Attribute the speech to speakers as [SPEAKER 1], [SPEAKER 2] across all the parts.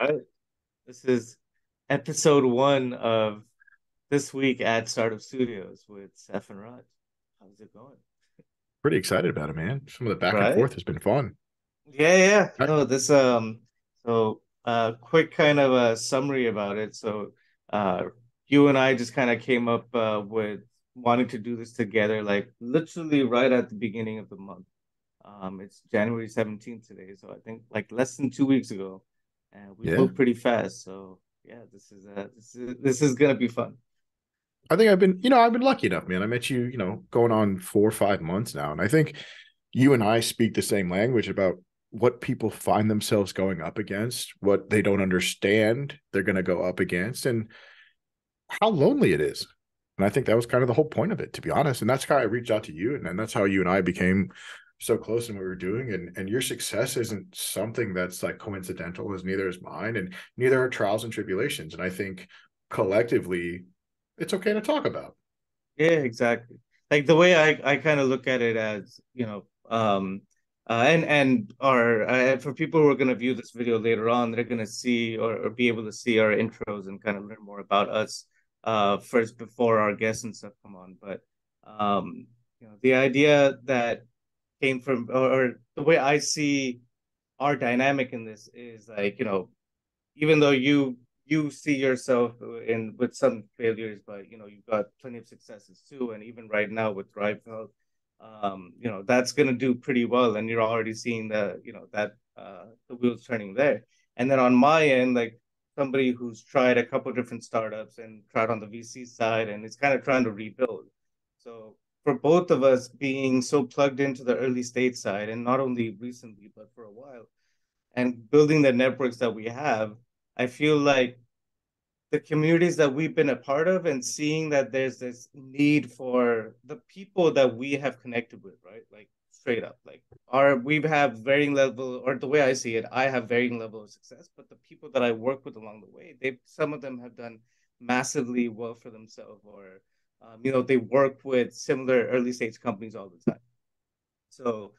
[SPEAKER 1] right. This is episode one of this week at Startup Studios with Saif and Raj. How's it going?
[SPEAKER 2] Pretty excited about it, man. Some of the back right? and forth has been fun.
[SPEAKER 1] Yeah, yeah. No, this um so uh quick kind of a summary about it. So uh you and I just kind of came up uh with wanting to do this together, like literally right at the beginning of the month. Um, it's January 17th today, so I think like less than two weeks ago, and we yeah. moved pretty fast. So yeah, this is uh, this is this is gonna be fun.
[SPEAKER 2] I think I've been, you know, I've been lucky enough, man. I met you, you know, going on four or five months now, and I think you and I speak the same language about what people find themselves going up against, what they don't understand they're going to go up against, and how lonely it is. And I think that was kind of the whole point of it, to be honest. And that's how I reached out to you. And, and that's how you and I became so close in what we were doing. And and your success isn't something that's like coincidental, as neither is mine, and neither are trials and tribulations. And I think collectively, it's okay to talk about.
[SPEAKER 1] Yeah, exactly. Like the way I, I kind of look at it as, you know, um, uh, and and our uh, for people who are going to view this video later on, they're going to see or, or, be able to see our intros and kind of learn more about us uh, first before our guests and stuff come on. But um, you know, the idea that came from, or, or the way I see our dynamic in this is like, you know, even though you you see yourself in with some failures, but you know you've got plenty of successes too, and even right now with Thrive Health, um, you know that's going to do pretty well, and you're already seeing the you know that uh, the wheels turning there. And then on my end, like somebody who's tried a couple different startups and tried on the VC side and is kind of trying to rebuild. So for both of us being so plugged into the early state side and not only recently but for a while and building the networks that we have, I feel like the communities that we've been a part of and seeing that there's this need for the people that we have connected with, right? Like straight up like our we have varying level or the way i see it i have varying level of success but the people that i work with along the way they some of them have done massively well for themselves or um, you know they work with similar early stage companies all the time. So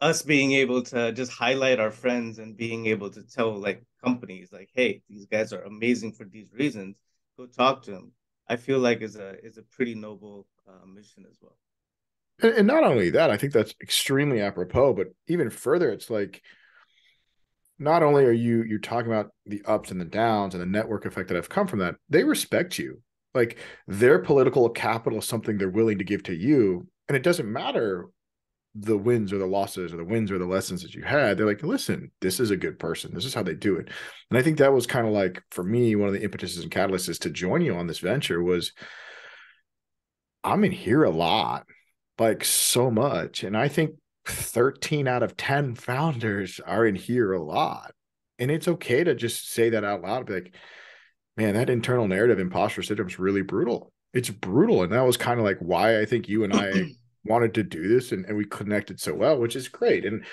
[SPEAKER 1] us being able to just highlight our friends and being able to tell like companies like hey these guys are amazing for these reasons. Go talk to them i feel like is a is a pretty noble uh, mission as well.
[SPEAKER 2] And, and not only that, I think that's extremely apropos, but even further, it's like not only are you you're talking about the ups and the downs and the network effect that have come from that, they respect you. Like their political capital is something they're willing to give to you. And it doesn't matter the wins or the losses or the wins or the lessons that you had. They're like, listen, this is a good person. This is how they do it. And I think that was kind of like for me, one of the impetuses and catalysts to join you on this venture was I'm in here a lot like so much. And I think 13 out of 10 founders are in here a lot. And it's okay to just say that out loud. Be like, man, that internal narrative imposter syndrome is really brutal. It's brutal. And that was kind of like why I think you and I wanted to do this and, and we connected so well, which is great. And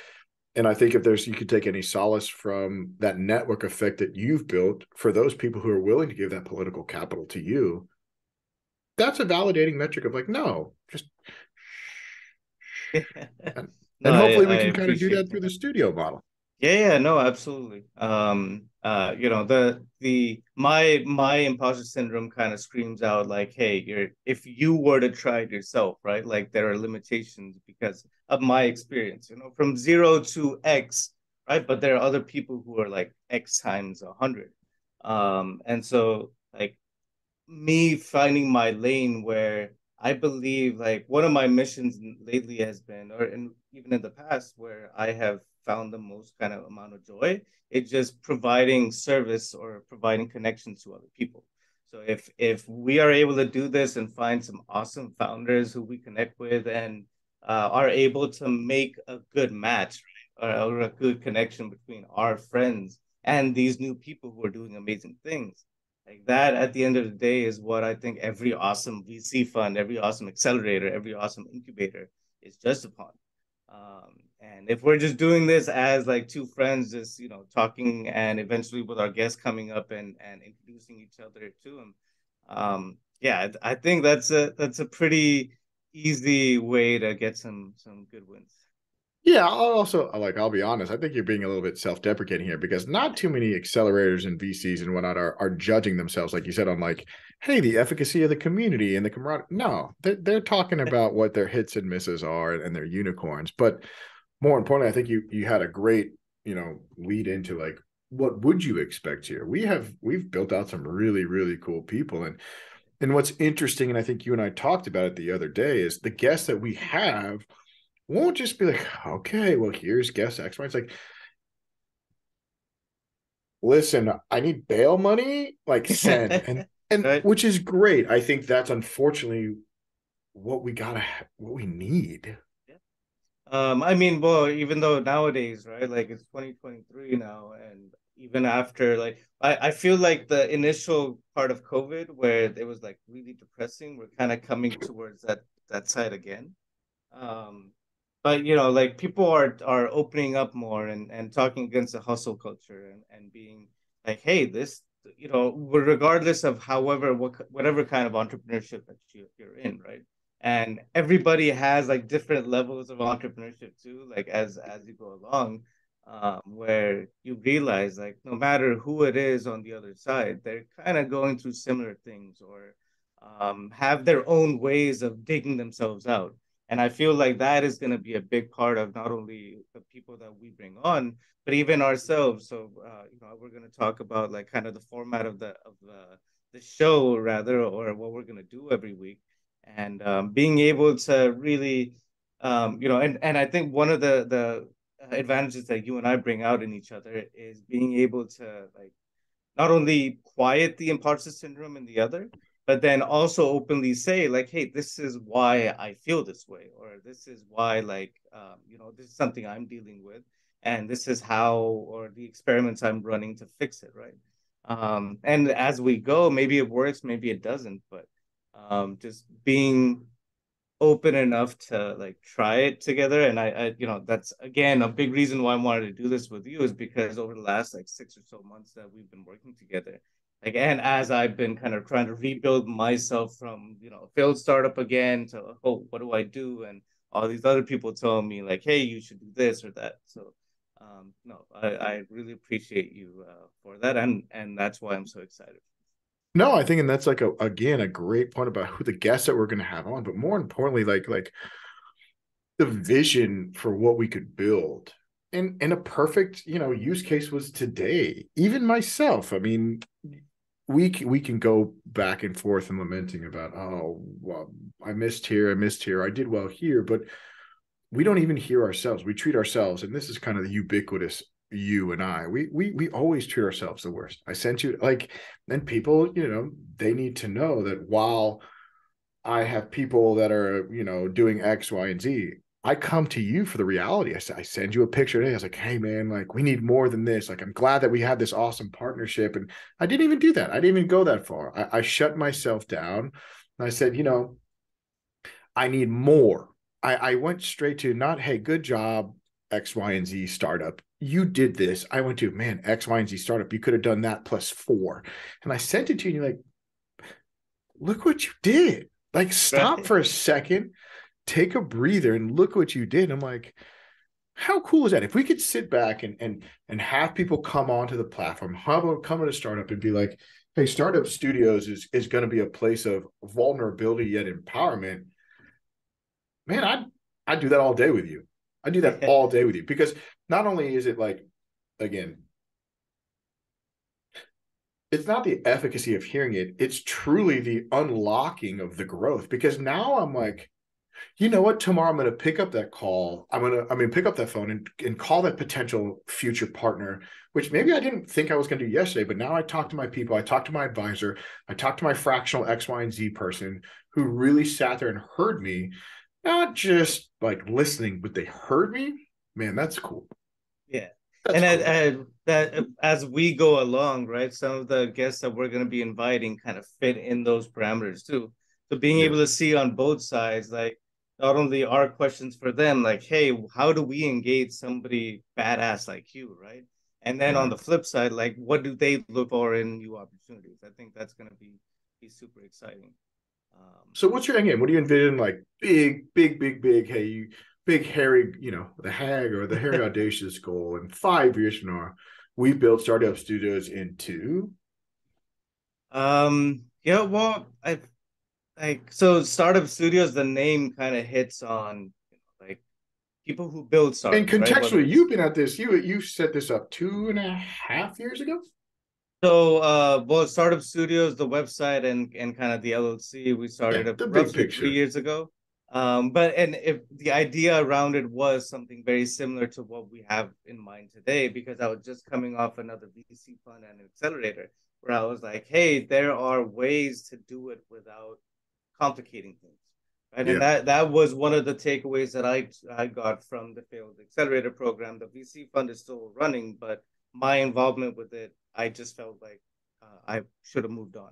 [SPEAKER 2] and I think if there's you could take any solace from that network effect that you've built for those people who are willing to give that political capital to you, that's a validating metric of like, no, just and, no, hopefully I, we can kind of do that through the studio model.
[SPEAKER 1] Yeah, yeah, no, absolutely. Um, uh, you know, the the my my imposter syndrome kind of screams out like, hey, you're if you were to try it yourself, right? Like there are limitations because of my experience, you know, from zero to X, right? But there are other people who are like X times a hundred. Um, and so like me finding my lane where I believe like one of my missions lately has been, or in, even in the past, where I have found the most kind of amount of joy, it's just providing service or providing connections to other people. So if if we are able to do this and find some awesome founders who we connect with and uh, are able to make a good match right, or, or a good connection between our friends and these new people who are doing amazing things, like that at the end of the day is what I think every awesome VC fund, every awesome accelerator, every awesome incubator is just upon. Um, and if we're just doing this as like two friends, just you know, talking and eventually with our guests coming up and and introducing each other to them, um, yeah, I think that's a that's a pretty easy way to get some some good wins.
[SPEAKER 2] Yeah, I'll also like I'll be honest. I think you're being a little bit self-deprecating here because not too many accelerators and VCs and whatnot are are judging themselves, like you said, on like, hey, the efficacy of the community and the camaraderie. No, they're, they're talking about what their hits and misses are and their unicorns. But more importantly, I think you you had a great you know lead into like what would you expect here? We have we've built out some really really cool people and and what's interesting, and I think you and I talked about it the other day, is the guests that we have won't just be like, okay, well, here's guest X. It's like, listen, I need bail money, like send, and and right. which is great. I think that's unfortunately what we gotta, what we need.
[SPEAKER 1] Um, I mean, well, even though nowadays, right, like it's 2023 now, and even after, like, I, I feel like the initial part of COVID where it was like really depressing, we're kind of coming towards that that side again. Um, but you know like people are are opening up more and and talking against the hustle culture and and being like hey this you know regardless of however what, whatever kind of entrepreneurship that you, you're in right and everybody has like different levels of entrepreneurship too like as as you go along um, where you realize like no matter who it is on the other side they're kind of going through similar things or um, have their own ways of digging themselves out and I feel like that is going to be a big part of not only the people that we bring on, but even ourselves. So, uh, you know, we're going to talk about like kind of the format of the of the the show rather, or what we're going to do every week, and um, being able to really, um, you know, and and I think one of the the advantages that you and I bring out in each other is being able to like not only quiet the imposter syndrome in the other, but then also openly say like hey this is why i feel this way or this is why like um, you know this is something i'm dealing with and this is how or the experiments i'm running to fix it right? Um, and as we go maybe it works maybe it doesn't but um, just being open enough to like try it together. And I, I you know that's again a big reason why i wanted to do this with you is because over the last like six or so months that we've been working together again as i've been kind of trying to rebuild myself from you know failed startup again to oh what do i do? And all these other people telling me like hey you should do this or that. So um, no I, I really appreciate you uh, for that. And and that's why i'm so excited
[SPEAKER 2] no i think and that's like a again a great point about who the guests that we're going to have on but more importantly like like the vision for what we could build. And and a perfect you know use case was today. Even myself i mean we we can go back and forth and lamenting about oh well I missed here I missed here I did well here but we don't even hear ourselves. We treat ourselves and this is kind of the ubiquitous you and I we we we always treat ourselves the worst I sent you like and people you know they need to know that while I have people that are you know doing X Y and Z I come to you for the reality. I, said, I send you a picture today. I was like, hey, man, like we need more than this. Like, I'm glad that we had this awesome partnership. And I didn't even do that. I didn't even go that far. I, I shut myself down. And I said, you know, I need more. I, I went straight to not, hey, good job, X, Y, and Z startup. You did this. I went to, man, X, Y, and Z startup. You could have done that plus four. And I sent it to you, and you're like, look what you did. Like, stop for a second take a breather and look what you did. I'm like, how cool is that? If we could sit back and and and have people come onto the platform, have come to a startup and be like, hey, startup studios is is going to be a place of vulnerability yet empowerment. Man, I'd I'd do that all day with you. I do that all day with you because not only is it like, again, it's not the efficacy of hearing it, it's truly the unlocking of the growth. Because now I'm like, you know what? Tomorrow i'm going to pick up that call. I'm going to i mean pick up that phone and, and call that potential future partner which maybe i didn't think i was going to do yesterday but now i talk to my people i talk to my advisor i talk to my fractional x y and z person who really sat there and heard me not just like listening but they heard me. Man that's cool
[SPEAKER 1] that's and uh, cool. As, that uh, as we go along right some of the guests that we're going to be inviting kind of fit in those parameters too so being yeah. able to see on both sides like not only our questions for them, like, hey, how do we engage somebody badass like you, right? And then on the flip side, like, what do they look for in new opportunities? I think that's going to be be super exciting.
[SPEAKER 2] Um, so, what's your end game? What do you envision? Like, big, big, big, big. Hey, you big hairy, you know, the hag or the hairy audacious goal. And five years from now, we built startup studios into.
[SPEAKER 1] Um. Yeah. Well, I like so startup studios. The name kind of hits on like people who build startups.
[SPEAKER 2] And contextually, right? you've been at this. You you set this up two and a half years ago.
[SPEAKER 1] So, uh, well, Startup Studios, the website, and and kind of the LLC, we started yeah, roughly three years ago. Um, but and if the idea around it was something very similar to what we have in mind today, because I was just coming off another VC fund and accelerator, where I was like, hey, there are ways to do it without complicating things. Right? Yeah. And that that was one of the takeaways that I I got from the failed accelerator program. The VC fund is still running, but my involvement with it, I just felt like uh, I should have moved on.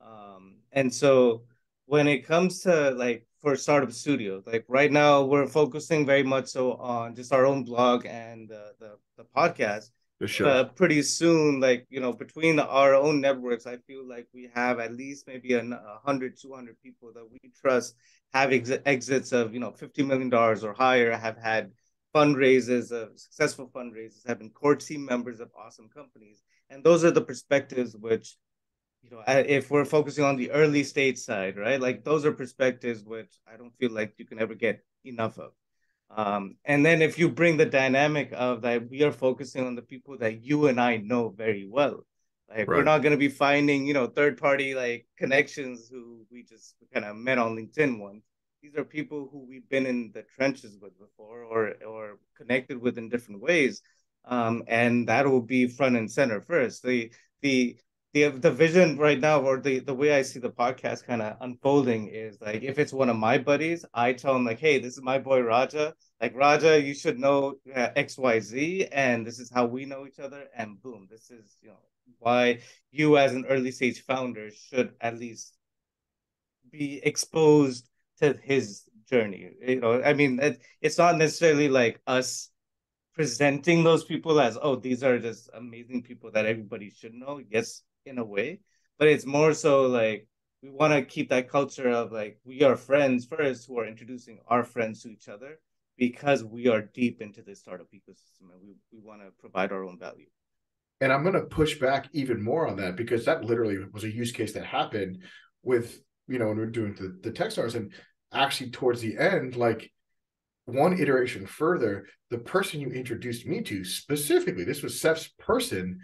[SPEAKER 1] Um, and so when it comes to like for startup studios, like right now we're focusing very much so on just our own blog and uh, the the podcast.
[SPEAKER 2] For sure.
[SPEAKER 1] But pretty soon, like you know, between our own networks, I feel like we have at least maybe a 100, 200 people that we trust have ex- exits of you know 50 million dollars or higher, have had fundraisers, of successful fundraisers, have been core team members of awesome companies. And those are the perspectives which, you know, if we're focusing on the early stage side, right? Like those are perspectives which I don't feel like you can ever get enough of. Um, and then if you bring the dynamic of that, we are focusing on the people that you and I know very well. Like right. we're not going to be finding, you know, third party like connections who we just kind of met on LinkedIn once these are people who we've been in the trenches with before or or connected with in different ways um, and that will be front and center first the the the the vision right now or the the way i see the podcast kind of unfolding is like if it's one of my buddies i tell him like hey this is my boy raja like raja you should know uh, xyz and this is how we know each other and boom this is you know why you as an early stage founder should at least be exposed to his journey. You know, I mean, it, it's not necessarily like us presenting those people as, oh, these are just amazing people that everybody should know. Yes, in a way, but it's more so like we want to keep that culture of like we are friends first who are introducing our friends to each other because we are deep into this startup ecosystem and we, we want to provide our own value.
[SPEAKER 2] And I'm going to push back even more on that because that literally was a use case that happened with you know, when we are doing the, the Techstars and actually towards the end, like one iteration further, the person you introduced me to specifically, this was Saif's person,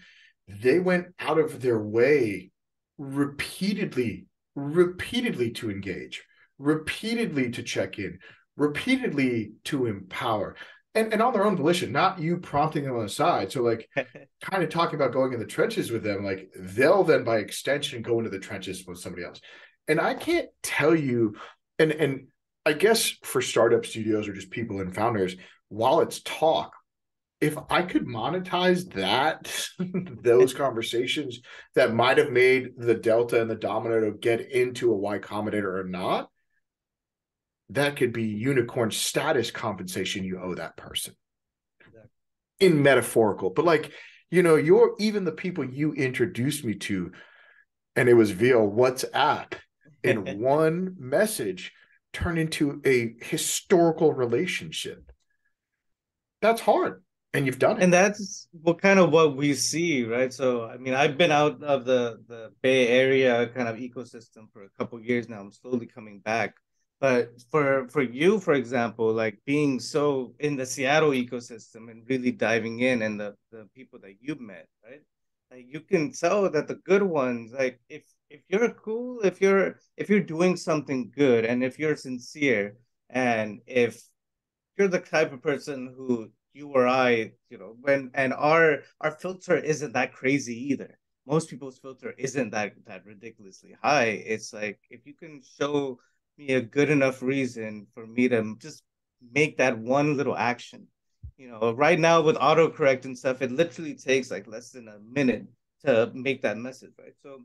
[SPEAKER 2] they went out of their way repeatedly, repeatedly to engage, repeatedly to check in, repeatedly to empower. And, and on their own volition, not you prompting them on the side. So, like, kind of talking about going in the trenches with them, like, they'll then, by extension, go into the trenches with somebody else and I can't tell you, and and I guess for startup studios or just people and founders, while it's talk, if I could monetize that, those conversations that might have made the Delta and the Domino get into a Y Combinator or not, that could be unicorn status compensation you owe that person. Exactly. In metaphorical, but like, you know, you're even the people you introduced me to, and it was via WhatsApp in one message turn into a historical relationship. That's hard. And you've done it.
[SPEAKER 1] And that's what kind of what we see, right? So I mean, I've been out of the the Bay Area kind of ecosystem for a couple years now. I'm slowly coming back. But for for you, for example, like being so in the Seattle ecosystem and really diving in and the, the people that you've met, right? Like you can tell that the good ones, like if if you're cool, if you're if you're doing something good and if you're sincere and if you're the type of person who you or I, you know, when and our our filter isn't that crazy either. Most people's filter isn't that that ridiculously high. It's like if you can show me a good enough reason for me to just make that one little action. You know, right now with autocorrect and stuff, it literally takes like less than a minute to make that message, right? So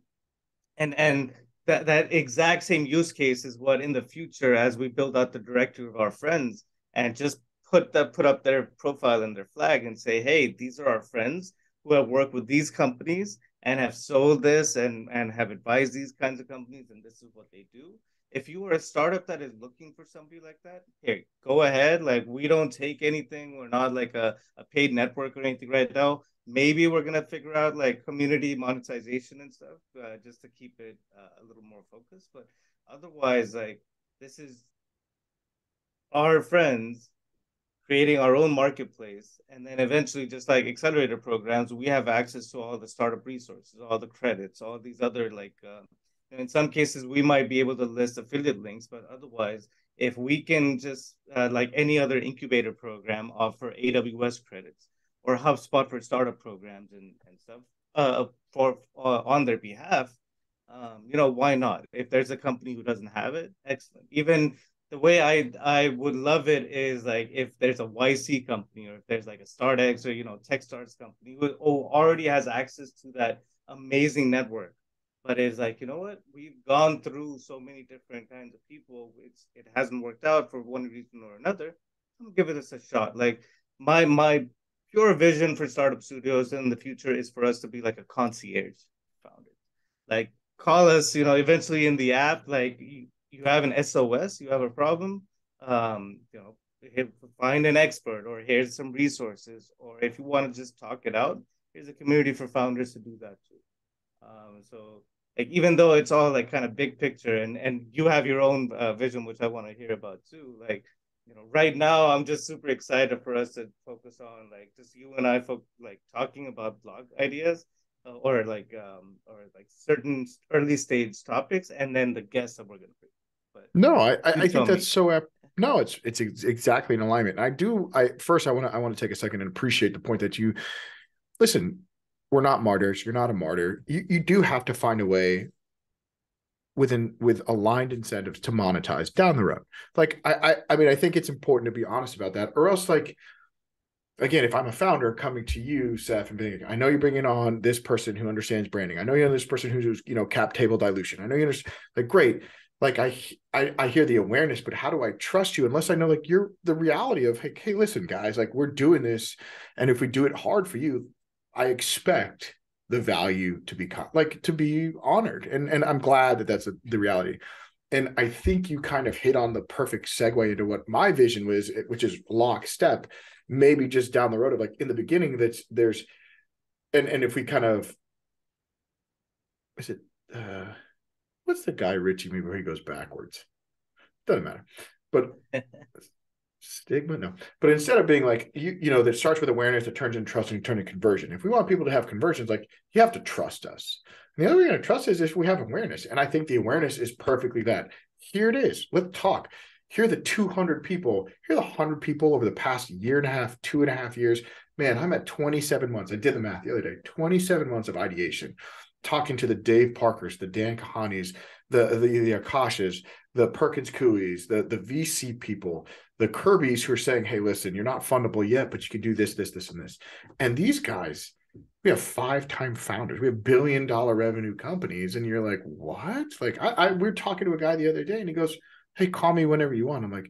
[SPEAKER 1] and and that that exact same use case is what in the future as we build out the directory of our friends and just put that put up their profile and their flag and say hey these are our friends who have worked with these companies and have sold this and and have advised these kinds of companies and this is what they do if you are a startup that is looking for somebody like that, here, go ahead. Like we don't take anything. We're not like a, a paid network or anything right now. Maybe we're gonna figure out like community monetization and stuff, uh, just to keep it uh, a little more focused. But otherwise, like this is our friends creating our own marketplace and then eventually just like accelerator programs we have access to all the startup resources all the credits all these other like uh, in some cases we might be able to list affiliate links but otherwise if we can just uh, like any other incubator program offer aws credits or hubspot for startup programs and, and stuff uh, for uh, on their behalf um, you know why not? If there's a company who doesn't have it excellent. Even the way I I would love it is like if there's a YC company or if there's like a StartX or you know TechStars company who already has access to that amazing network, but it's like you know what we've gone through so many different kinds of people. It's it hasn't worked out for one reason or another. I'm give it a shot. Like my my pure vision for startup studios in the future is for us to be like a concierge founder. Like call us, you know, eventually in the app, like you have an SOS, you have a problem, um, you know, find an expert or here's some resources, or if you want to just talk it out, here's a community for founders to do that too. Um, so like even though it's all like kind of big picture and and you have your own uh, vision, which I want to hear about too, like you know, right now I'm just super excited for us to focus on like just you and I, fo- like talking about blog ideas uh, or like um or like certain early stage topics, and then the guests that we're gonna bring.
[SPEAKER 2] But no, I, I, I think that's so no, it's it's ex- exactly in alignment. And I do. I first, I want to I want to take a second and appreciate the point that you listen. We're not martyrs. You're not a martyr. You you do have to find a way within with aligned incentives to monetize down the road. Like I, I I mean, I think it's important to be honest about that, or else like again, if I'm a founder coming to you, Saif, and being, I know you're bringing on this person who understands branding. I know you know this person who's, you know, cap table dilution. I know you understand, like, great like I, I i hear the awareness but how do i trust you unless i know like you're the reality of hey, hey listen guys like we're doing this and if we do it hard for you i expect the value to be like to be honored and and i'm glad that that's a, the reality. And i think you kind of hit on the perfect segue into what my vision was which is lockstep maybe just down the road of like in the beginning that's there's and and if we kind of is it uh what's the Guy Ritchie movie where he goes backwards? Doesn't matter. But stigma, no. But instead of being like you, you know, that starts with awareness, that turns into trust and turn into conversion. If we want people to have conversions, like you have to trust us. And the other way you're going to trust is if we have awareness. And I think the awareness is perfectly that. Here it is. Let's talk. Here are the 200 people. Here are the 100 people over the past year and a half, two and a half years. Man, I'm at 27 months. I did the math the other day 27 months of ideation talking to the Dave Parkers, the Dan Kahanis, the the, the Akashas, the Perkins Coie's, the the VC people, the Kirby's who are saying, "Hey, listen, you're not fundable yet, but you can do this, this, this, and this." And these guys, we have five time founders, we have billion dollar revenue companies, and you're like, "What?" Like, I, I we are talking to a guy the other day, and he goes, "Hey, call me whenever you want." I'm like,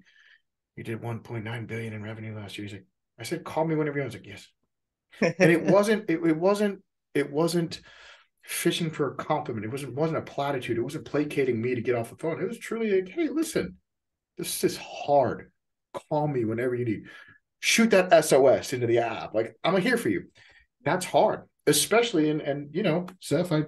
[SPEAKER 2] "You did 1.9 billion in revenue last year." He's like, "I said, call me whenever you want." I was like, "Yes." and it wasn't. It, it wasn't. It wasn't fishing for a compliment. It wasn't wasn't a platitude. It wasn't placating me to get off the phone. It was truly like, hey, listen, this is hard. Call me whenever you need. Shoot that SOS into the app. Like I'm here for you. That's hard, especially in and you know, Saif, I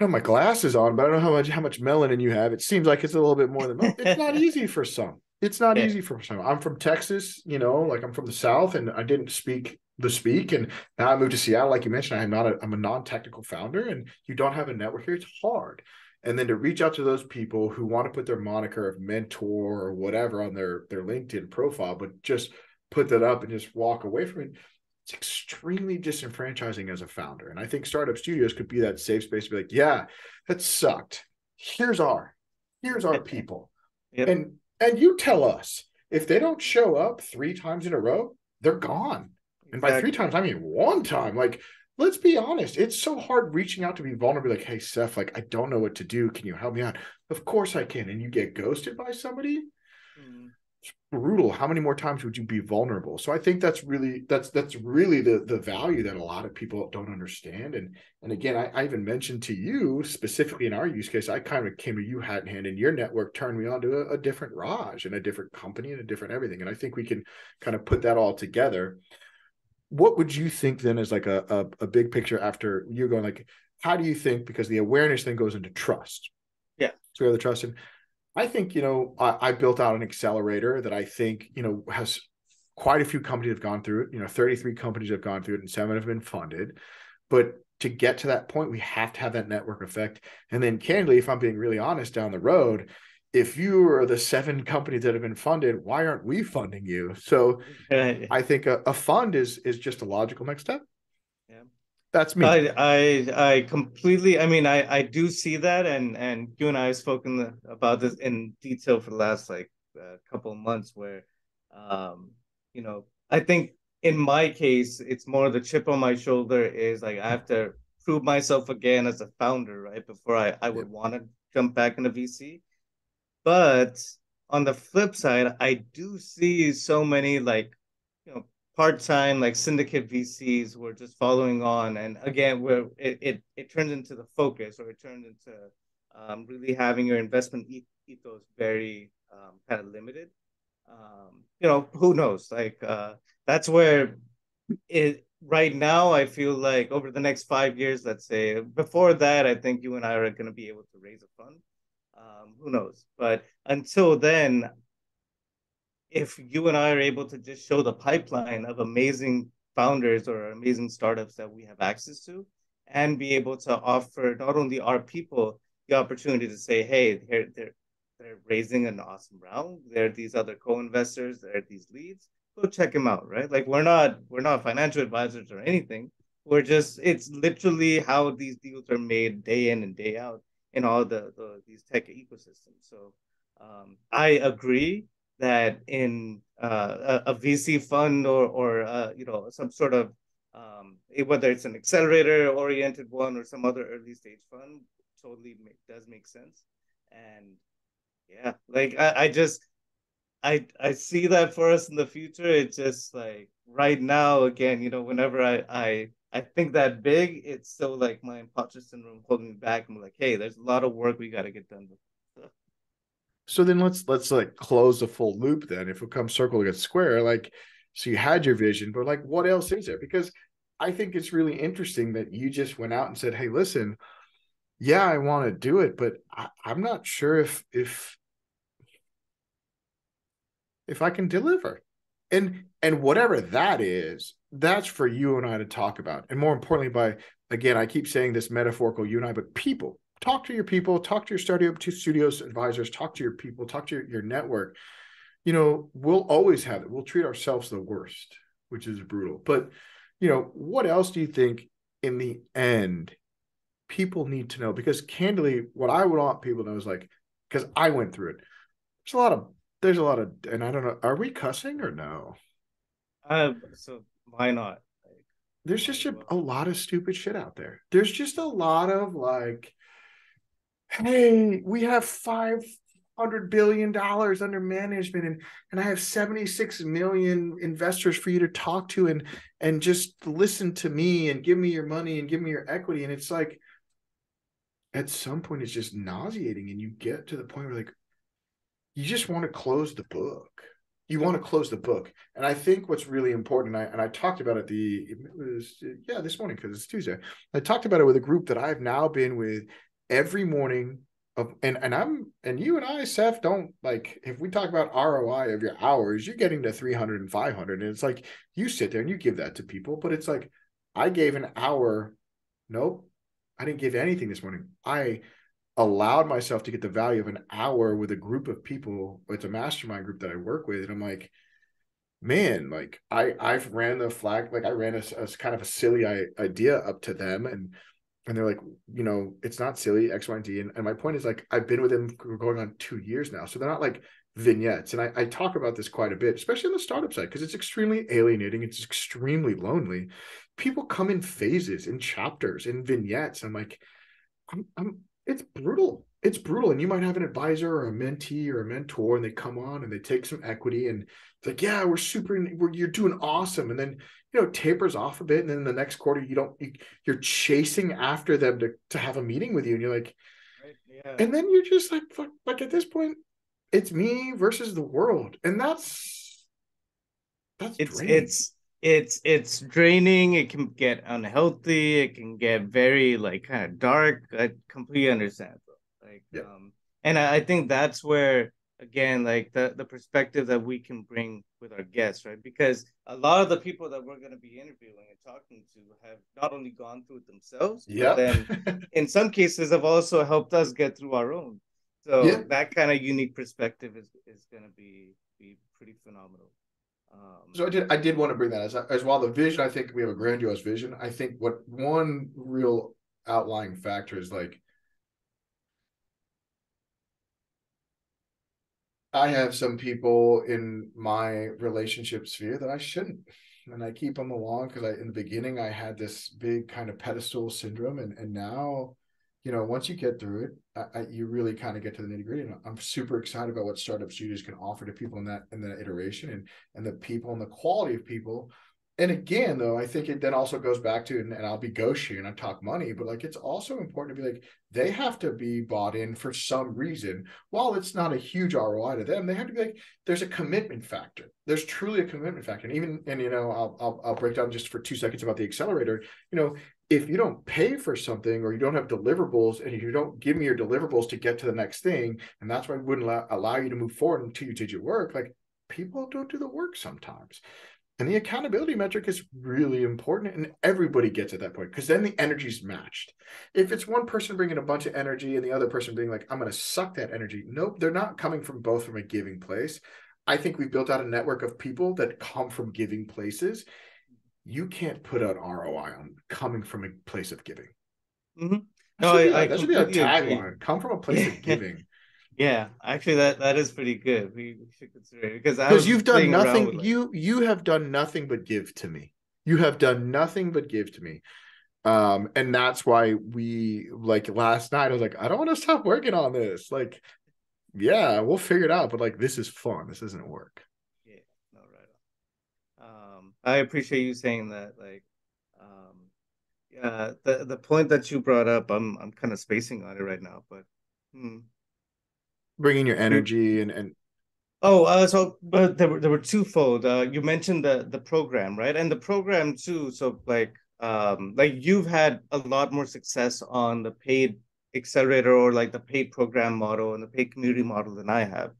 [SPEAKER 2] I have my glasses on, but I don't know how much how much melanin you have. It seems like it's a little bit more than it's not easy for some. It's not yeah. easy for some. I'm from Texas, you know, like I'm from the South, and I didn't speak the speak. And now I moved to Seattle, like you mentioned. I'm not a I'm a non-technical founder, and you don't have a network here. It's hard. And then to reach out to those people who want to put their moniker of mentor or whatever on their their LinkedIn profile, but just put that up and just walk away from it. It's extremely disenfranchising as a founder. And I think startup studios could be that safe space to be like, yeah, that sucked. Here's our, here's our people. Yep. And and you tell us if they don't show up three times in a row, they're gone. And by three times, I mean one time. Like, let's be honest, it's so hard reaching out to be vulnerable. Like, hey, Saif, like, I don't know what to do. Can you help me out? Of course I can. And you get ghosted by somebody. Mm. Brutal. How many more times would you be vulnerable? So i think that's really that's that's really the the value that a lot of people don't understand. And and again i, I even mentioned to you specifically in our use case i kind of came to you hat in hand and your network turned me on to a, a different raj and a different company and a different everything. And i think we can kind of put that all together. What would you think then is like a, a, a big picture after you're going like how do you think because the awareness then goes into trust.
[SPEAKER 1] Yeah.
[SPEAKER 2] So we have the trust. And I think, you know, I, I, built out an accelerator that I think, you know, has quite a few companies have gone through it. You know, 33 companies have gone through it and seven have been funded. But to get to that point, we have to have that network effect. And then candidly, if I'm being really honest down the road, if you are the seven companies that have been funded, why aren't we funding you? So I think a, a fund is is just a logical next step. That's me.
[SPEAKER 1] I, I I completely. I mean, I I do see that, and and you and I have spoken about this in detail for the last like uh, couple of months. Where, um, you know, I think in my case, it's more the chip on my shoulder is like I have to prove myself again as a founder, right? Before I I would want to jump back into VC. But on the flip side, I do see so many like part-time like syndicate VCs were just following on, and again, where it, it it turns into the focus, or it turns into um, really having your investment ethos very um, kind of limited. Um, you know, who knows? Like uh, that's where it right now. I feel like over the next five years, let's say, before that, I think you and I are going to be able to raise a fund. Um, who knows? But until then, if you and I are able to just show the pipeline of amazing founders or amazing startups that we have access to and be able to offer not only our people the opportunity to say, hey, here they're they're raising an awesome round. There are these other co-investors, there are these leads. Go check them out, right? Like we're not we're not financial advisors or anything. We're just it's literally how these deals are made day in and day out in all the, the these tech ecosystems. So um, I agree that in uh, a, a, VC fund or or uh, you know some sort of um, whether it's an accelerator oriented one or some other early stage fund totally make, does make sense. And yeah like I, I just I I see that for us in the future. It's just like right now again you know whenever I I I think that big it's still like my imposter syndrome holding me back. I'm like hey there's a lot of work we got to get done
[SPEAKER 2] so then let's let's like close the full loop then. If it comes circle get square, like so you had your vision, but like what else is there? Because I think it's really interesting that you just went out and said, Hey, listen, yeah, I want to do it, but I, I'm not sure if if if I can deliver. And and whatever that is, that's for you and I to talk about. And more importantly, by again, I keep saying this metaphorical you and I, but people, talk to your people, talk to your studio to studios advisors, talk to your people, talk to your, your network. You know, we'll always have it. We'll treat ourselves the worst, which is brutal. But you know, what else do you think in the end people need to know? Because candidly, what I would want people to know is like, because I went through it. There's a lot of there's a lot of and I don't know, are we cussing or no?
[SPEAKER 1] Uh so why not?
[SPEAKER 2] There's just a, a lot of stupid shit out there. There's just a lot of like hey, we have five hundred billion dollars under management and and I have 76 million investors for you to talk to and and just listen to me and give me your money and give me your equity. And it's like at some point it's just nauseating and you get to the point where like you just want to close the book. You want to close the book. And i think what's really important and I, and I talked about it the it was yeah this morning because it's tuesday. I talked about it with a group that i've now been with every morning of and and I'm and you and I, Saif, don't like if we talk about ROI of your hours, you're getting to 300 and 500. And it's like you sit there and you give that to people, but it's like I gave an hour. Nope. I didn't give anything this morning. I allowed myself to get the value of an hour with a group of people. It's a mastermind group that I work with. And I'm like, man, like I I've ran the flag, like I ran a, a kind of a silly idea up to them and and they're like, you know, it's not silly, X, Y, and Z. And, and my point is like, I've been with them going on two years now. So they're not like vignettes. And I, I talk about this quite a bit, especially on the startup side, because it's extremely alienating. It's extremely lonely. People come in phases, in chapters, in vignettes. I'm like, I'm, I'm it's brutal. It's brutal. And you might have an advisor or a mentee or a mentor, and they come on and they take some equity and it's like, yeah, we're super, we're, you're doing awesome. And then, you know, tapers off a bit. And then the next quarter, you don't, you, you're chasing after them to, to have a meeting with you. And you're like, right, yeah. and then you're just like, fuck, like at this point, it's me versus the world. And that's,
[SPEAKER 1] that's, it's, draining. it's, it's it's draining it can get unhealthy it can get very like kind of dark i completely understand like yeah. um and I, I think that's where again like the the perspective that we can bring with our guests right because a lot of the people that we're going to be interviewing and talking to have not only gone through it themselves yeah then in some cases have also helped us get through our own so yeah. that kind of unique perspective is is going to be be pretty phenomenal
[SPEAKER 2] um, so I did I did want to bring that as as well. The vision, I think we have a grandiose vision. I think what one real outlying factor is like I have some people in my relationship sphere that I shouldn't. And I keep them along because I in the beginning I had this big kind of pedestal syndrome and and now you know, once you get through it, I, I, you really kind of get to the nitty gritty. And I'm super excited about what startup studios can offer to people in that in that iteration and and the people and the quality of people and again though i think it then also goes back to and, and i'll be gauche and i talk money but like it's also important to be like they have to be bought in for some reason. While it's not a huge roi to them they have to be like there's a commitment factor. There's truly a commitment factor. And even and you know I'll, I'll i'll break down just for two seconds about the accelerator. You know if you don't pay for something or you don't have deliverables and you don't give me your deliverables to get to the next thing and that's why we wouldn't allow, allow you to move forward until you did your work like people don't do the work sometimes and the accountability metric is really important, and everybody gets at that point because then the energy is matched. If it's one person bringing a bunch of energy and the other person being like, I'm going to suck that energy, nope, they're not coming from both from a giving place. I think we've built out a network of people that come from giving places. You can't put out ROI on coming from a place of giving.
[SPEAKER 1] Mm-hmm. No, that should, I,
[SPEAKER 2] be, I that should be a tagline. Come from a place of giving.
[SPEAKER 1] Yeah, actually, that that is pretty good. We, we should consider it because
[SPEAKER 2] because you've done nothing. You you have done nothing but give to me. You have done nothing but give to me. Um, and that's why we like last night. I was like, I don't want to stop working on this. Like, yeah, we'll figure it out. But like, this is fun. This isn't work.
[SPEAKER 1] Yeah, no, right on. Um, I appreciate you saying that. Like, um, yeah, the the point that you brought up, I'm I'm kind of spacing on it right now, but. Hmm
[SPEAKER 2] bringing your energy and and
[SPEAKER 1] oh uh, so but there were there were twofold uh you mentioned the the program right? And the program too so like um like you've had a lot more success on the paid accelerator or like the paid program model and the paid community model than i have.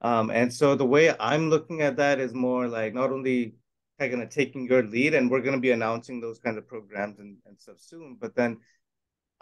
[SPEAKER 1] Um and so the way i'm looking at that is more like not only kind of taking your lead and we're going to be announcing those kinds of programs and, and stuff soon but then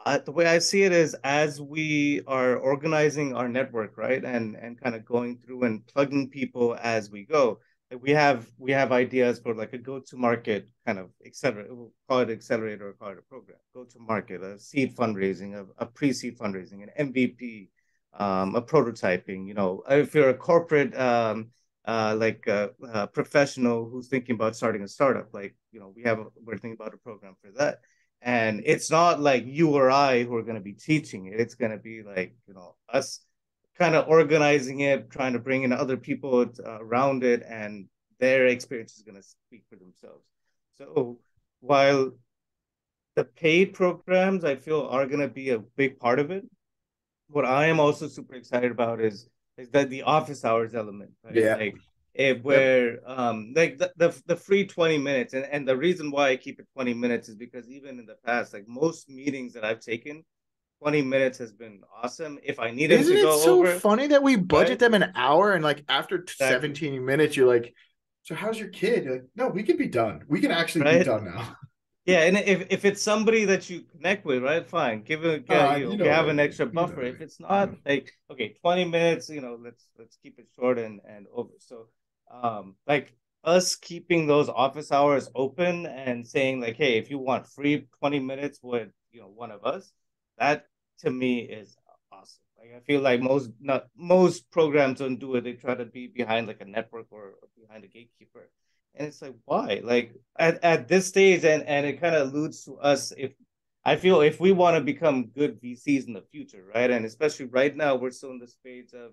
[SPEAKER 1] uh, the way I see it is as we are organizing our network, right, and and kind of going through and plugging people as we go. We have we have ideas for like a go-to-market kind of accelerator, we'll call it accelerator or call it a program, go-to-market, a seed fundraising, a, a pre-seed fundraising, an MVP, um, a prototyping. You know, if you're a corporate um, uh, like a, a professional who's thinking about starting a startup, like you know, we have a, we're thinking about a program for that and it's not like you or I who are going to be teaching it. It's going to be like, you know, us kind of organizing it, trying to bring in other people uh, around it, and their experience is going to speak for themselves. So while the paid programs I feel are going to be a big part of it, what I am also super excited about is is that the office hours element. Right?
[SPEAKER 2] Yeah.
[SPEAKER 1] Like it, where yep. um like the, the the free 20 minutes and, and the reason why i keep it 20 minutes is because even in the past like most meetings that i've taken 20 minutes has been awesome. If i needed
[SPEAKER 2] Isn't
[SPEAKER 1] to
[SPEAKER 2] go
[SPEAKER 1] it so
[SPEAKER 2] over, funny that we budget right? them an hour and like after exactly. 17 minutes you're like so how's your kid? You're like no we can be done. We can actually right? be done now.
[SPEAKER 1] Yeah and if, if it's somebody that you connect with right fine. Give it uh, you, you know, have an extra buffer. if it's not like okay 20 minutes you know let's let's keep it short and and over. So um, like us keeping those office hours open and saying like, hey, if you want free 20 minutes with you know one of us, that to me is awesome. Like I feel like most not most programs don't do it. They try to be behind like a network or, or behind a gatekeeper. And it's like, why? Like at, at this stage, and, and it kind of alludes to us if I feel if we want to become good VCs in the future, right? And especially right now, we're still in the stage of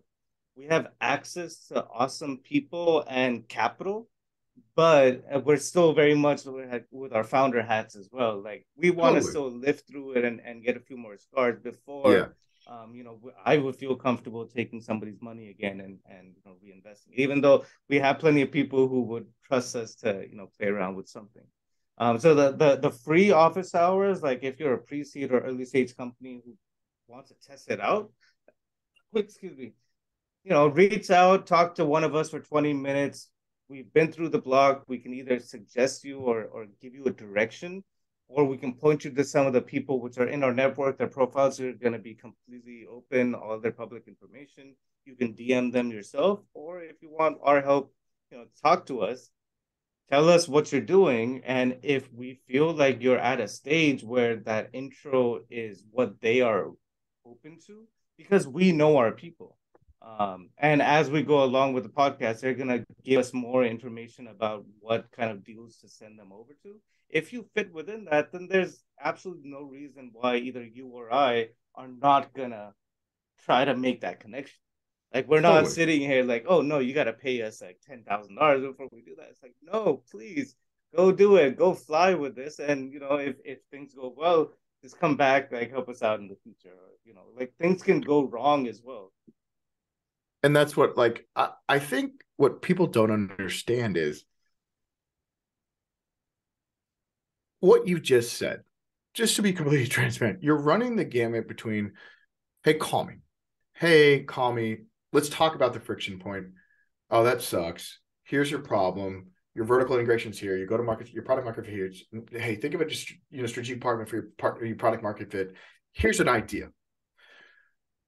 [SPEAKER 1] we have access to awesome people and capital, but we're still very much with our founder hats as well. Like we want to still live through it and, and get a few more scars before yeah um, you know, I would feel comfortable taking somebody's money again and and you know, reinvesting, even though we have plenty of people who would trust us to you know play around with something. Um, so the the the free office hours, like if you're a pre-seed or early stage company who wants to test it out, excuse me, you know, reach out, talk to one of us for 20 minutes. We've been through the blog. We can either suggest you or or give you a direction or we can point you to some of the people which are in our network. Their profiles are going to be completely open, all their public information. You can DM them yourself, or if you want our help, you know, talk to us. Tell us what you're doing, and if we feel like you're at a stage where that intro is what they are open to, because we know our people. Um, and as we go along with the podcast, they're going to give us more information about what kind of deals to send them over to if you fit within that, then there's absolutely no reason why either you or I are not gonna try to make that connection. Like we're not totally. sitting here like, oh no, you gotta pay us like ten thousand dollars before we do that. It's like, no, please go do it, go fly with this, and you know, if if things go well, just come back, like help us out in the future. you know, like things can go wrong as well.
[SPEAKER 2] And that's what like I, I think what people don't understand is what you just said, just to be completely transparent, you're running the gamut between, hey, call me. Hey, call me. Let's talk about the friction point. Oh, that sucks. Here's your problem. Your vertical integration's here. You go to market, your product market fit here. Hey, think of it just you know strategic partner for your part, your product market fit. Here's an idea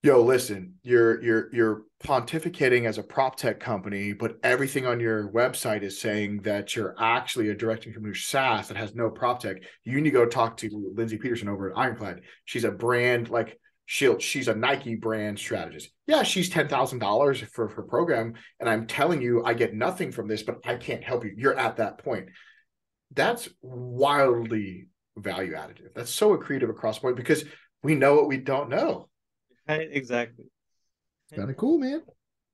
[SPEAKER 2] yo, listen, you're you're you're pontificating as a prop tech company, but everything on your website is saying that you're actually a direct to consumer SaaS that has no prop tech. You need to go talk to Lindsay Peterson over at Ironclad. She's a brand like she'll she's a Nike brand strategist. Yeah, she's ten thousand dollars for her program, and I'm telling you, I get nothing from this, but I can't help you. You're at that point. That's wildly value additive. That's so accretive across the point because we know what we don't know
[SPEAKER 1] Right, exactly.
[SPEAKER 2] Kind of cool, man.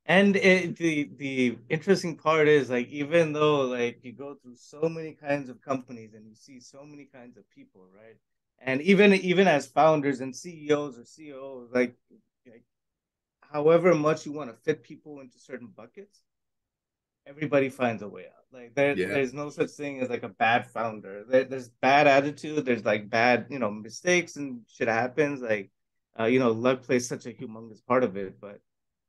[SPEAKER 1] And it, the the interesting part is like even though like you go through so many kinds of companies and you see so many kinds of people, right? And even even as founders and CEOs or CEOs, like, like however much you want to fit people into certain buckets, everybody finds a way out. Like there, yeah. there's no such thing as like a bad founder. There, there's bad attitude. There's like bad, you know, mistakes and shit happens. Like uh, you know, luck plays such a humongous part of it. But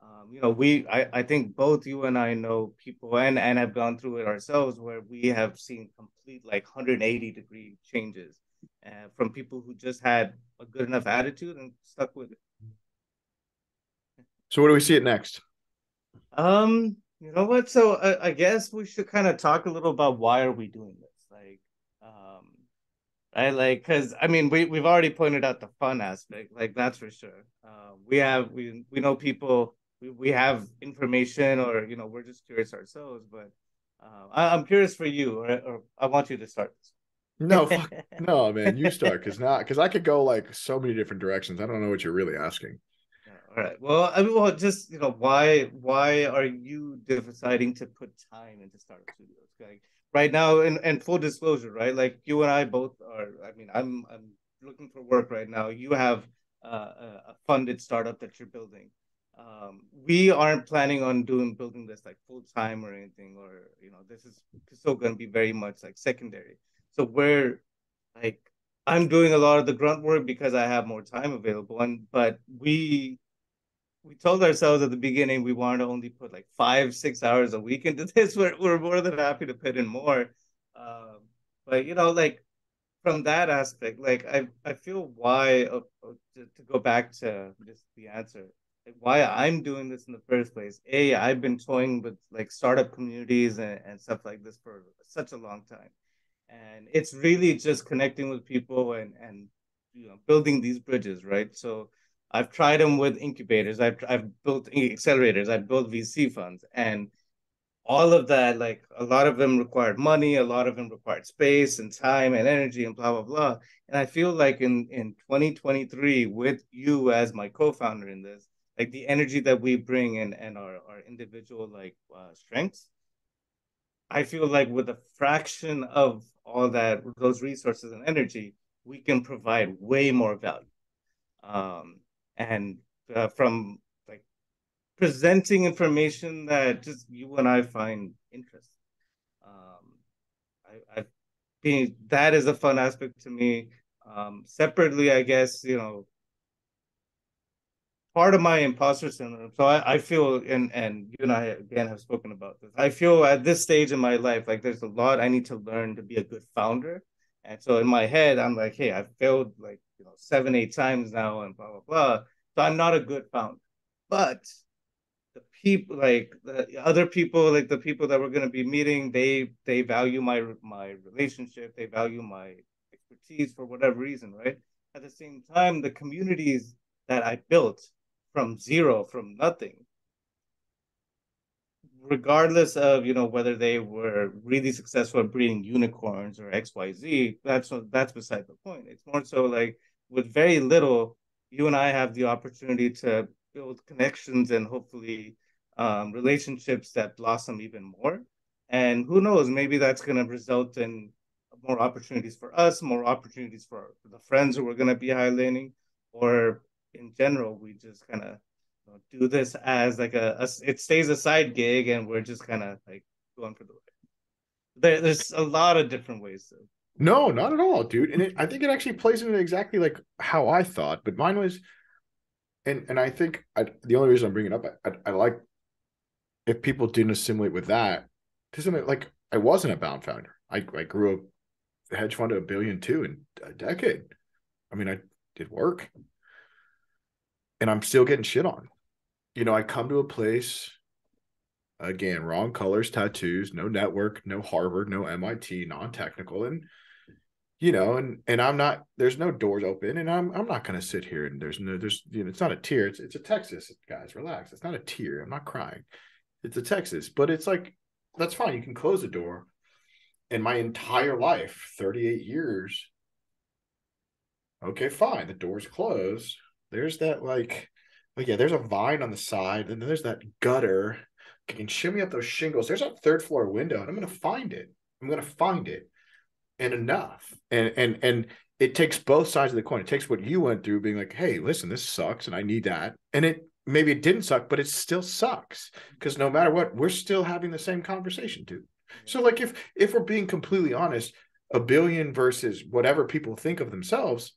[SPEAKER 1] um, you know, we I, I think both you and I know people and and have gone through it ourselves where we have seen complete like 180 degree changes uh, from people who just had a good enough attitude and stuck with it.
[SPEAKER 2] So where do we see it next?
[SPEAKER 1] Um, you know what? So uh, I guess we should kind of talk a little about why are we doing this? Like, um, I like because I mean we we've already pointed out the fun aspect, like that's for sure. Uh, we have we we know people, we, we have information, or you know we're just curious ourselves. But uh, I, am curious for you, or, or I want you to start.
[SPEAKER 2] No, fuck, no, man, you start because not because I could go like so many different directions. I don't know what you're really asking.
[SPEAKER 1] All right. Well, I mean, well, just you know, why why are you deciding to put time into startup studios? Like, right now in, in full disclosure right? Like you and i both are i mean i'm i'm looking for work right now. You have uh, a funded startup that you're building. Um, we aren't planning on doing building this like full time or anything or you know this is still going to be very much like secondary. So we're like i'm doing a lot of the grunt work because i have more time available and but we we told ourselves at the beginning we wanted to only put like five, six hours a week into this. We're, we're more than happy to put in more. Um, but, you know, like from that aspect, like I, I feel why, uh, uh, to, to go back to just the answer, like why I'm doing this in the first place. A, I've been toying with like startup communities and, and stuff like this for such a long time. And it's really just connecting with people and, and, you know, building these bridges, right? So, I've tried them with incubators. I've I've built accelerators. I've built VC funds, and all of that, like a lot of them required money, a lot of them required space and time and energy and blah blah blah. And I feel like in in 2023, with you as my co-founder in this, like the energy that we bring and and our our individual like uh, strengths, I feel like with a fraction of all that those resources and energy, we can provide way more value. Um, and uh, from like presenting information that just you and I find interesting. Um, I, I think that is a fun aspect to me. Um, separately, I guess you know part of my imposter syndrome. So I, I feel, and and you and I again have spoken about this. I feel at this stage in my life, like there's a lot I need to learn to be a good founder. And so in my head, I'm like, hey, I've failed like you know seven, eight times now, and blah blah blah. So I'm not a good founder. But the people, like the other people, like the people that we're gonna be meeting, they they value my my relationship, they value my expertise for whatever reason, right? At the same time, the communities that I built from zero, from nothing, regardless of you know whether they were really successful at breeding unicorns or xyz that's that's beside the point it's more so like with very little you and i have the opportunity to build connections and hopefully um, relationships that blossom even more and who knows maybe that's going to result in more opportunities for us more opportunities for, the friends who we're going to be highlighting or in general we just kind of know, do this as like a, a, it stays a side gig and we're just kind of like going for the. There, there's a lot of different ways to
[SPEAKER 2] no not at all dude. And it, i think it actually plays into exactly like how i thought but mine was and and i think I, the only reason i'm bringing it up I, I, I like if people didn't assimilate with that to because like i wasn't a bound founder. I, I grew a hedge fund a billion two in a decade. I mean i did work. And i'm still getting shit on. You know, I come to a place again, wrong colors, tattoos, no network, no Harvard, no MIT, non-technical, and you know, and and I'm not. There's no doors open, and I'm I'm not going to sit here and there's no there's you know it's not a tear. It's it's a Texas guys. Relax. It's not a tear. I'm not crying. It's a Texas, but it's like that's fine. You can close the door. and my entire life, 38 years. Okay, fine. The door's closed. There's that like but yeah, there's a vine on the side, and then there's that gutter. I can shimmy up those shingles. There's that third floor window, and I'm gonna find it. I'm gonna find it, and enough. And and and it takes both sides of the coin. It takes what you went through, being like, "Hey, listen, this sucks, and I need that," and it maybe it didn't suck, but it still sucks because no matter what, we're still having the same conversation, dude. So like, if if we're being completely honest, a billion versus whatever people think of themselves,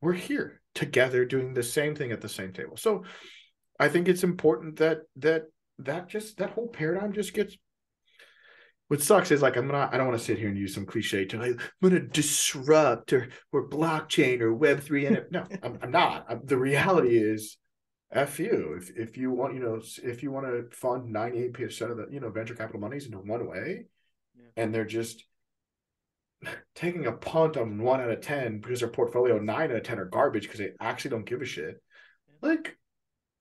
[SPEAKER 2] we're here together doing the same thing at the same table. So I think it's important that that that just that whole paradigm just gets what sucks is like I'm not I don't want to sit here and use some cliche to like I'm gonna disrupt or or blockchain or web three and no I'm, I'm not I'm, the reality is F you if if you want you know if you want to fund 98% of the you know venture capital monies into one way yeah. and they're just taking a punt on one out of 10 because their portfolio nine out of 10 are garbage because they actually don't give a shit. Like,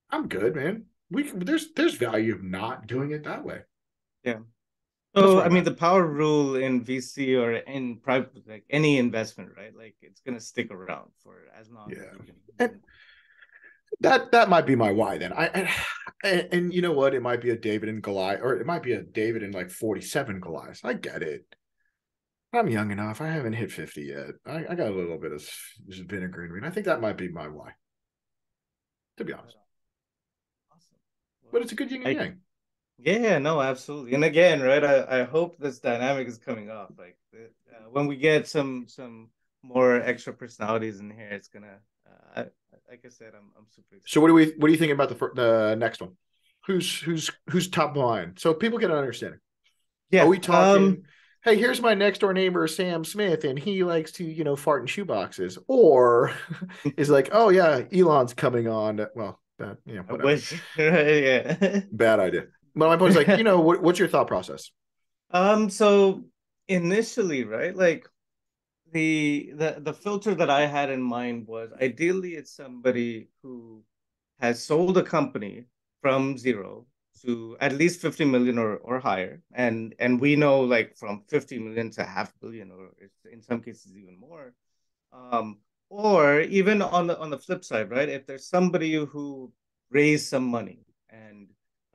[SPEAKER 2] I'm good, man. We can, there's there's value of not doing it that way.
[SPEAKER 1] Yeah. So I mean, the power rule in VC or in private, like any investment, right? Like it's gonna stick around for as long.
[SPEAKER 2] Yeah. As and that that might be my why then. I, I and, and you know what? It might be a David and Goliath, or it might be a David and like forty seven Goliath. I get it. I'm young enough. I haven't hit 50 yet. I, I got a little bit of vinegar in me. And I think that might be my why, to be honest. Awesome. Well, but it's a good yin and yang.
[SPEAKER 1] Yeah, no, absolutely. And again, right, I, I hope this dynamic is coming off. Like uh, when we get some some more extra personalities in here, it's gonna. Uh, like I said, I'm I'm super. Excited.
[SPEAKER 2] So what do we what do you think about the the next one? Who's who's who's top line? So people get an understanding. Yeah, are we talking? Um, hey, here's my next door neighbor, Sam Smith, and he likes to, you know, fart in shoeboxes. Or is like, oh yeah, Elon's coming on. Well, that you know, whatever. yeah. Bad idea. But my point is like, you know, what, what's your thought process?
[SPEAKER 1] Um, so initially, right, like the the the filter that I had in mind was ideally it's somebody who has sold a company from zero, to at least 50 million or, or higher. And and we know like from 50 million to half billion or in some cases even more. Um, or even on the on the flip side, right? If there's somebody who raised some money and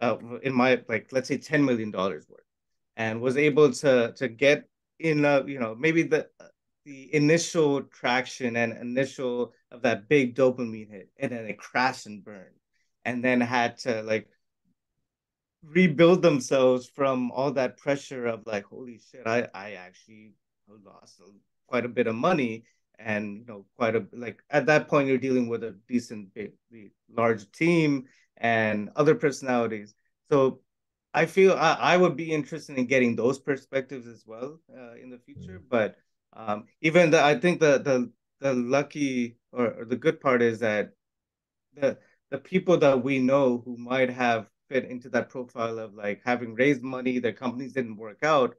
[SPEAKER 1] uh, in my like let's say 10 million dollars worth and was able to to get in a, you know maybe the the initial traction and initial of that big dopamine hit and then it crashed and burned and then had to like rebuild themselves from all that pressure of like holy shit i i actually lost quite a bit of money and you know quite a like at that point you're dealing with a decent big large team and other personalities so i feel i, I would be interested in getting those perspectives as well uh, in the future mm. but um, even the i think the the the lucky or, or the good part is that the the people that we know who might have fit into that profile of like having raised money, their companies didn't work out,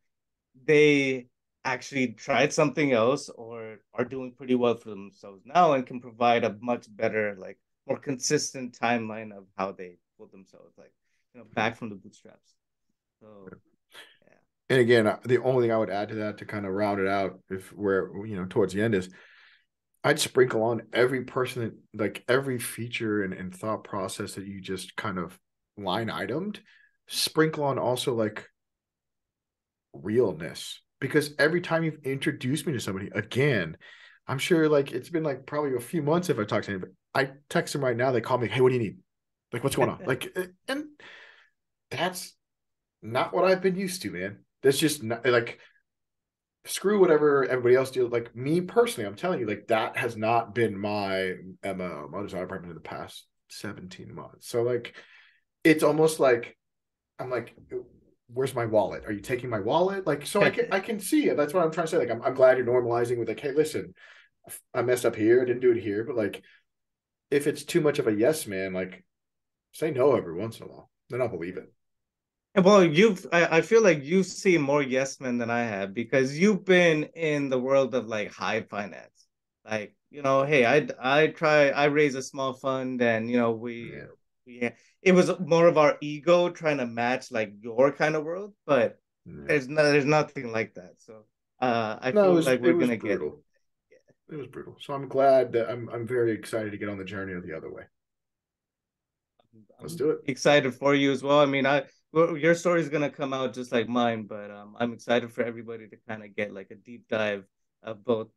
[SPEAKER 1] they actually tried something else or are doing pretty well for themselves now and can provide a much better, like more consistent timeline of how they pulled themselves like, you know, back from the bootstraps. So
[SPEAKER 2] yeah. And again, uh, the only thing I would add to that to kind of round it out, if we're you know towards the end is I'd sprinkle on every person like every feature and, and thought process that you just kind of line itemed, sprinkle on also like realness. Because every time you've introduced me to somebody, again, I'm sure like it's been like probably a few months if I talk to anybody. I text them right now, they call me, hey, what do you need? Like, what's going on? like, eh, and that's not what I've been used to, man. That's just not like screw whatever everybody else do. Like me personally, I'm telling you, like that has not been my MO, my design department in the past 17 months. So like it's almost like I'm like, where's my wallet? Are you taking my wallet? Like, so I can I can see it. That's what I'm trying to say. Like, I'm I'm glad you're normalizing with like, hey, listen, I messed up here, I didn't do it here, but like, if it's too much of a yes man, like, say no every once in a while. Then I'll believe it.
[SPEAKER 1] Well, you've I, I feel like you've seen more yes men than I have because you've been in the world of like high finance. Like, you know, hey, I I try I raise a small fund and you know we yeah. We it was more of our ego trying to match like your kind of world, but yeah. there's no there's nothing like that. So uh I no, feel was, like we're gonna brutal. get
[SPEAKER 2] yeah. it was brutal. So I'm glad that I'm I'm very excited to get on the journey of the other way. Let's do it.
[SPEAKER 1] Excited for you as well. I mean, I well, your story is gonna come out just like mine, but um, I'm excited for everybody to kind of get like a deep dive of both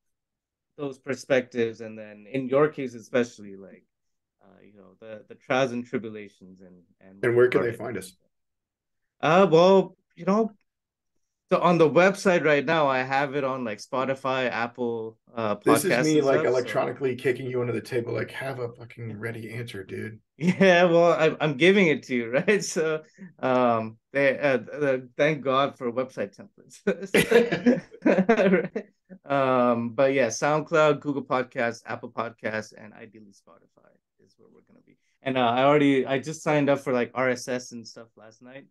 [SPEAKER 1] those perspectives, and then in your case especially, like uh, you know the the trials and tribulations, and
[SPEAKER 2] and and where can they find us?
[SPEAKER 1] Uh, well, you know, so on the website right now, I have it on like Spotify, Apple, uh,
[SPEAKER 2] This is me like stuff, electronically so. kicking you under the table, like have a fucking ready answer, dude.
[SPEAKER 1] Yeah, well, I, I'm giving it to you, right? So, um, they uh, uh thank God for website templates. um, but yeah, SoundCloud, Google Podcasts, Apple Podcasts, and ideally Spotify where we're gonna be. And uh, I already I just signed up for like RSS and stuff last night.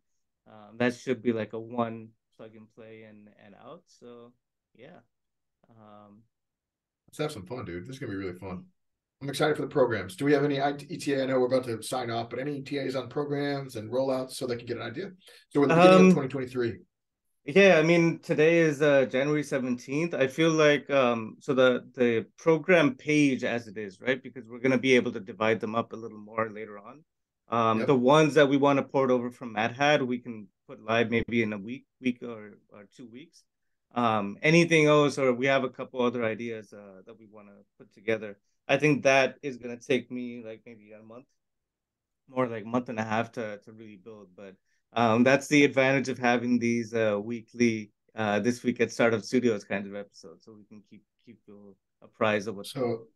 [SPEAKER 1] Um, that should be like a one plug and play and and out. So yeah. Um,
[SPEAKER 2] Let's have some fun, dude. This is gonna be really fun. I'm excited for the programs. Do we have any ETA? I know we're about to sign off, but any ETAs on programs and rollouts so they can get an idea? So we're the beginning um, of 2023.
[SPEAKER 1] Yeah, I mean today is uh, January 17th. I feel like um, so the the program page as it is, right? Because we're gonna be able to divide them up a little more later on. Um, yep. The ones that we want to port over from MadHat, we can put live maybe in a week, week or, or two weeks. Um, anything else, or we have a couple other ideas uh, that we want to put together. I think that is gonna take me like maybe a month, more like month and a half to to really build. But um, that's the advantage of having these uh, weekly uh, this week at Startup Studios kinds of episodes, so we can keep keep you apprised of what's
[SPEAKER 2] so.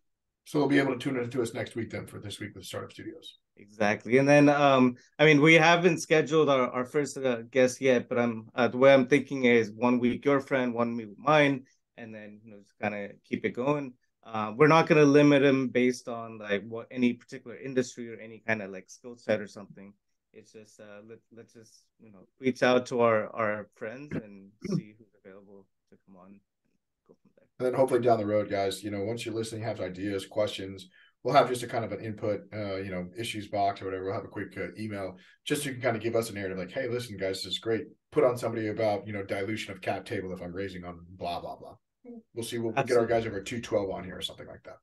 [SPEAKER 2] So we'll be able to tune into us next week then for this week with Startup Studios.
[SPEAKER 1] Exactly, and then um, I mean we haven't scheduled our, our first uh, guest yet, but I'm uh, the way I'm thinking is one week your friend, one week mine, and then you know just kind of keep it going. Uh, we're not going to limit them based on like what any particular industry or any kind of like skill set or something. It's just uh, let let's just you know reach out to our our friends and see who's available to come on
[SPEAKER 2] and Go from there. and then hopefully down the road, guys, you know, once you're listening, have ideas, questions, we'll have just a kind of an input, uh, you know, issues box or whatever. We'll have a quick uh, email just so you can kind of give us a narrative like, hey, listen, guys, this is great. Put on somebody about, you know, dilution of cap table if I'm raising on blah, blah, blah. We'll see. We'll, we'll get our guys over 212 on here or something like that.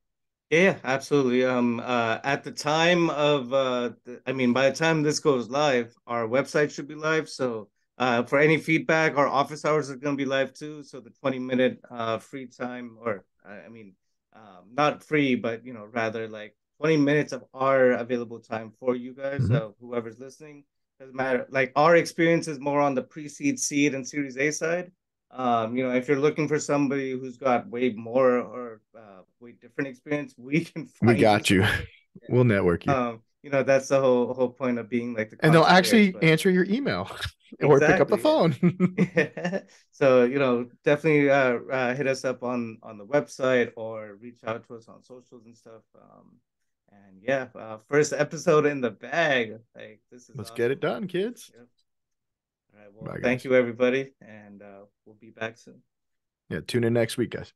[SPEAKER 1] Yeah, absolutely. Um, uh, at the time of, uh, I mean, by the time this goes live, our website should be live. So, uh, for any feedback, our office hours are going to be live too. So the 20 minute, uh, free time, or I mean, um, not free, but you know, rather like 20 minutes of our available time for you guys. Mm-hmm. So whoever's listening doesn't matter. Like our experience is more on the pre-seed, seed, and Series A side. Um, you know, if you're looking for somebody who's got way more or uh, way different experience, we can.
[SPEAKER 2] Find we got you. we'll network you.
[SPEAKER 1] Um, you know, that's the whole whole point of being like the.
[SPEAKER 2] And they'll actually but... answer your email. or pick up the phone.
[SPEAKER 1] so you know, definitely uh, uh, hit us up on on the website or reach out to us on socials and stuff. Um, and yeah, uh, first episode in the bag. Like this is.
[SPEAKER 2] Let's awesome. get it done, kids.
[SPEAKER 1] Yep. All right. Well, Bye, thank you, everybody, and uh, we'll be back soon.
[SPEAKER 2] Yeah. Tune in next week, guys.